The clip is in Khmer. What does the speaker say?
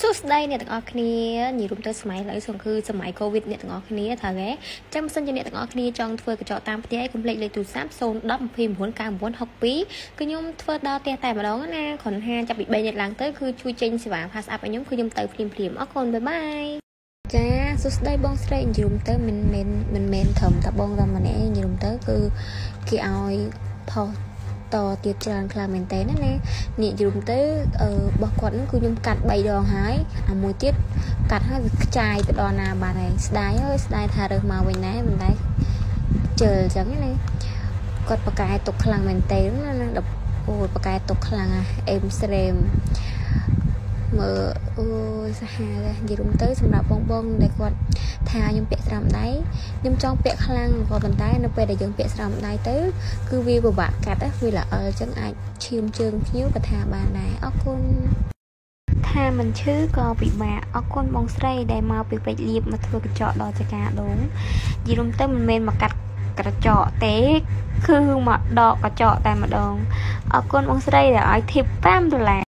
សួស្តីអ្នកទាំងអស់គ្នានិយាយរួមទៅសម័យឥឡូវសង្គឺសម័យកូវីដអ្នកទាំងអស់គ្នាថាគេចាំមិនសិនជាអ្នកទាំងអស់គ្នាចង់ធ្វើកញ្ចក់តាមផ្ទះឯងកុំភ្លេចលេខទូរស័ព្ទ010299962គឺខ្ញុំធ្វើដល់ផ្ទះតែម្ដងណាគ្រាន់ថាចាប់ពី3នាក់ឡើងទៅគឺជួយចេញសេវា Pass App ឲ្យខ្ញុំគឺខ្ញុំទៅភ្លាមភ្លាមអរគុណបាយបាយចាសួស្តីបងស្រីនិយាយរួមទៅមិនមែនមិនមែនត្រឹមតែបងតែម្នាក់ឯងនិយាយរួមទៅគឺគេឲ្យផុស តទៀតច្រើនខ្លាំងមែនតើណាណានិយាយរួមទៅរបស់គាត់ហ្នឹងគឺខ្ញុំកាត់3ដងហើយអាមួយទៀតកាត់ហើយវាខ្ចាយទៅដល់ណាបាត់ហើយស្ដាយហើយស្ដាយថារើសមកវិញដែរមិនដែរជើអញ្ចឹងណាគាត់ប្រកែទុកខ្លាំងមែនតើណាដល់អូប្រកែទុកខ្លាំងអេមស្រេមមើលអូយសាហាវនិយាយរួមទៅសម្រាប់បងបងដែលគាត់ ថាខ្ញុំពាក់ស្រោមដៃខ្ញុំចង់ពាក់ខ្លាំងក៏ប៉ុន្តែនៅពេលដែលយើងពាក់ស្រោមដៃទៅ គឺវាពិបាកកាត់វាល្អិលអញ្ចឹងអាចឈាមជើងភ្ញៀវក៏ថាបានដែរអរគុណថាមិនឈឺក៏ពិបាកអរគុណបងស្រីដែលមកពីពេជ្រលៀបមកធ្វើកញ្ចក់ដល់ចកាដងនិយាយរួមទៅមិនមែនមកកាត់ក្រចកទេគឺមកដកកញ្ចក់តែម្ដងអរគុណបងស្រីដែលឲ្យធីប5ដុល្លារ